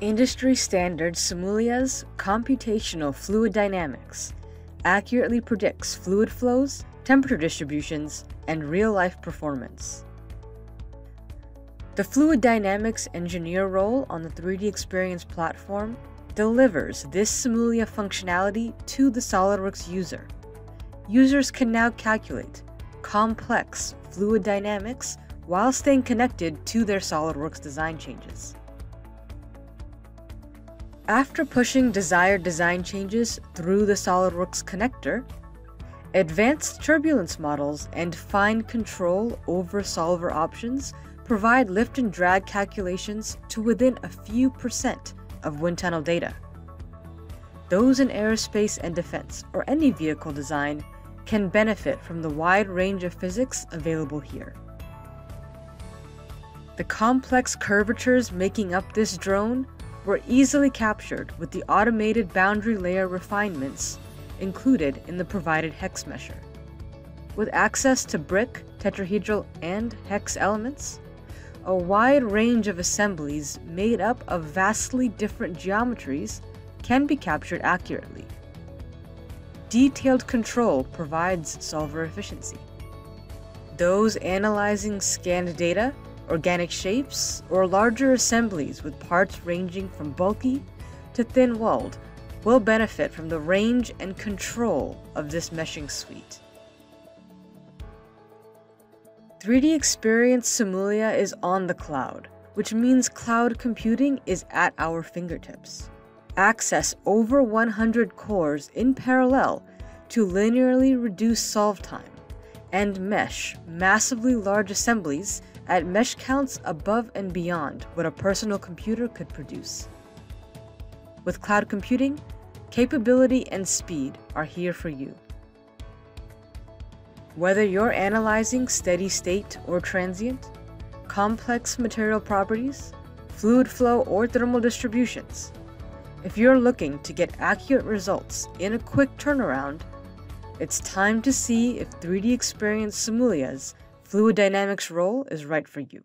Industry standard Simulia's computational fluid dynamics accurately predicts fluid flows, temperature distributions, and real-life performance. The Fluid Dynamics engineer role on the 3D Experience platform delivers this Simulia functionality to the SOLIDWORKS user. Users can now calculate complex fluid dynamics while staying connected to their SOLIDWORKS design changes. After pushing desired design changes through the SOLIDWORKS connector, advanced turbulence models and fine control over solver options provide lift and drag calculations to within a few percent of wind tunnel data. Those in aerospace and defense, or any vehicle design, can benefit from the wide range of physics available here. The complex curvatures making up this drone were easily captured with the automated boundary layer refinements included in the provided hex mesher. With access to brick, tetrahedral, and hex elements, a wide range of assemblies made up of vastly different geometries can be captured accurately. Detailed control provides solver efficiency. Those analyzing scanned data organic shapes, or larger assemblies with parts ranging from bulky to thin-walled will benefit from the range and control of this meshing suite. 3D Experience Simulia is on the cloud, which means cloud computing is at our fingertips. Access over 100 cores in parallel to linearly reduce solve time, and mesh massively large assemblies at mesh counts above and beyond what a personal computer could produce. With cloud computing, capability and speed are here for you. Whether you're analyzing steady state or transient, complex material properties, fluid flow, or thermal distributions, if you're looking to get accurate results in a quick turnaround, it's time to see if 3DEXPERIENCE Simulia's Fluid dynamics role is right for you.